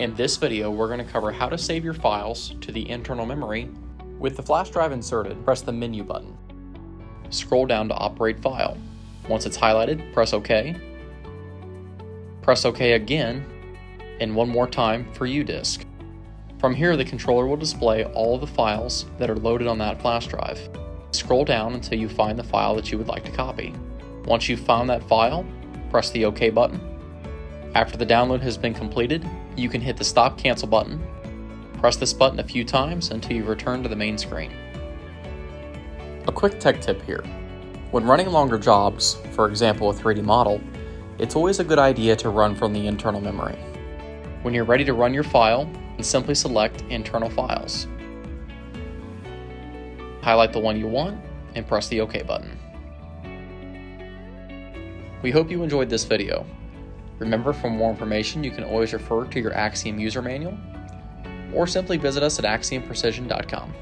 In this video, we're going to cover how to save your files to the internal memory. With the flash drive inserted, press the menu button. Scroll down to Operate File. Once it's highlighted, press OK. Press OK again, and one more time for UDisk. From here, the controller will display all the files that are loaded on that flash drive. Scroll down until you find the file that you would like to copy. Once you've found that file, press the OK button. After the download has been completed, you can hit the Stop Cancel button. Press this button a few times until you return to the main screen. A quick tech tip here. When running longer jobs, for example a 3D model, it's always a good idea to run from the internal memory. When you're ready to run your file, simply select Internal Files. Highlight the one you want and press the OK button. We hope you enjoyed this video. Remember, for more information, you can always refer to your Axiom user manual or simply visit us at axiomprecision.com.